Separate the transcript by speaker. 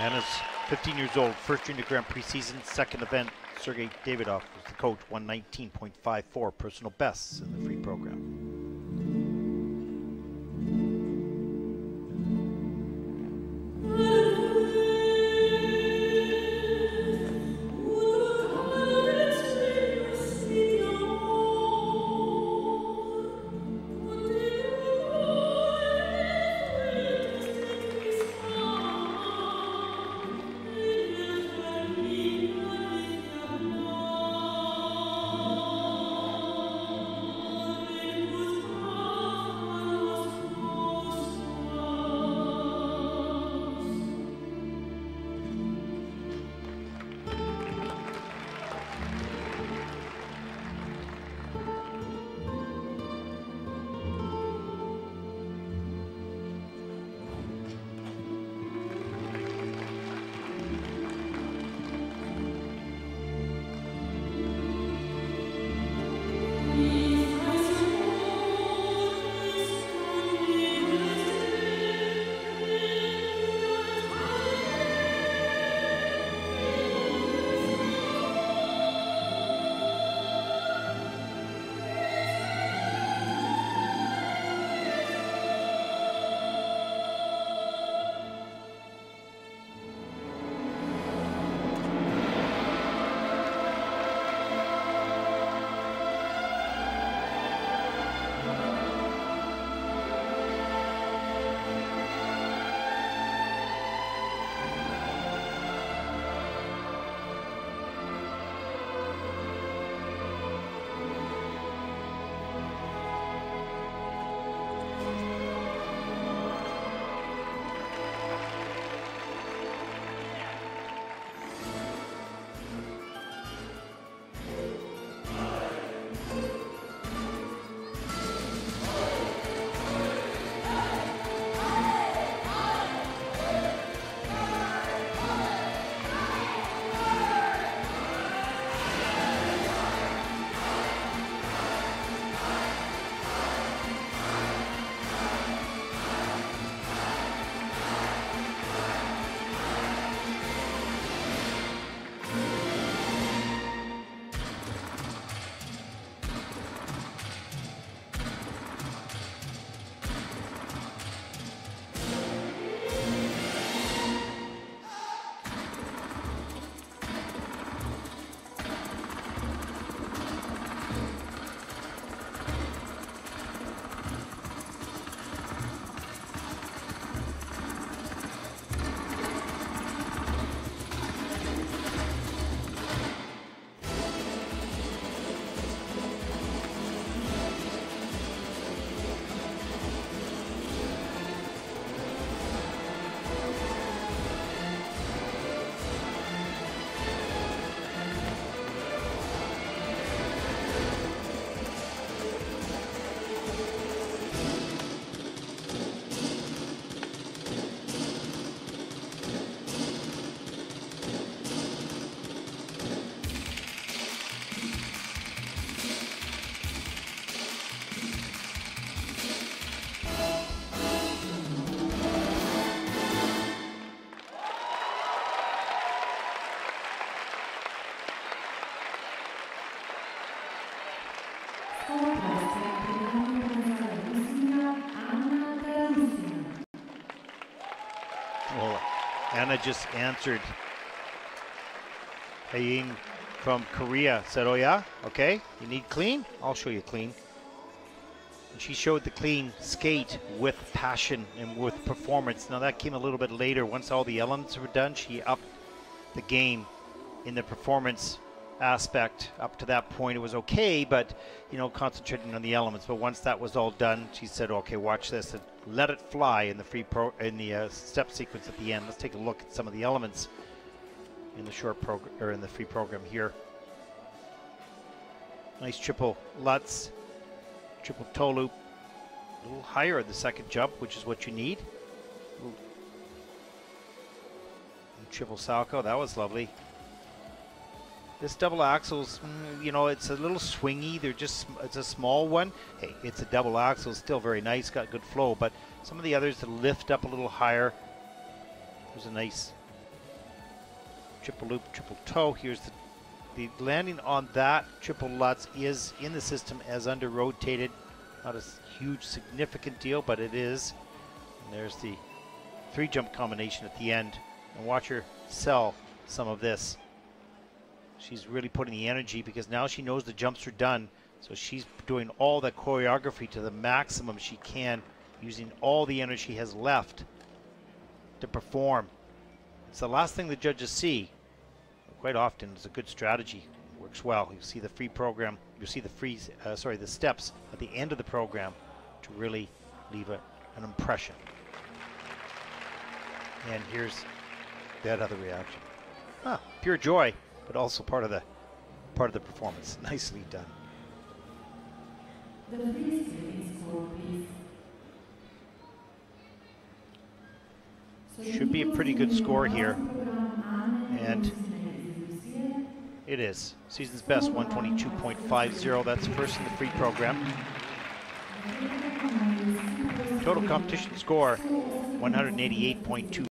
Speaker 1: Anna's 15 years old, first junior Grand Prix season, second event. Sergey Davidov was the coach, 119.54 personal bests in the free program. Well, Anna just answered. Haein from Korea said, Oh, yeah? Okay. You need clean? I'll show you clean. And she showed the clean skate with passion and with performance. Now, that came a little bit later. Once all the elements were done, she upped the game in the performance aspect. Up to that point, it was okay, but you know, concentrating on the elements. But once that was all done, she said, "Okay, watch this and let it fly." In the free pro, in the uh, step sequence at the end, let's take a look at some of the elements in the short program or in the free program here. Nice triple Lutz, triple toe loop, a little higher the second jump, which is what you need. Triple Salchow, that was lovely. This double axle's, mm, you know, it's a little swingy. They're just, it's a small one. Hey, it's a double axle, still very nice, got good flow. But some of the others to lift up a little higher. There's a nice triple loop, triple toe. Here's the the landing on that triple Lutz is in the system as under rotated. Not a huge significant deal, but it is. And there's the three jump combination at the end. And watch her sell some of this. She's really putting the energy because now she knows the jumps are done. So she's doing all the choreography to the maximum she can, using all the energy she has left to perform. It's the last thing the judges see quite often it's a good strategy. Works well. You see the free program. You see the free, uh, sorry, the steps at the end of the program to really leave a, an impression. And here's that other reaction. Ah, pure joy, but also part of the part of the performance. Nicely done. Should be a pretty good score here. And it is. Season's best, 122.50. That's first in the free program. Total competition score, 188.2.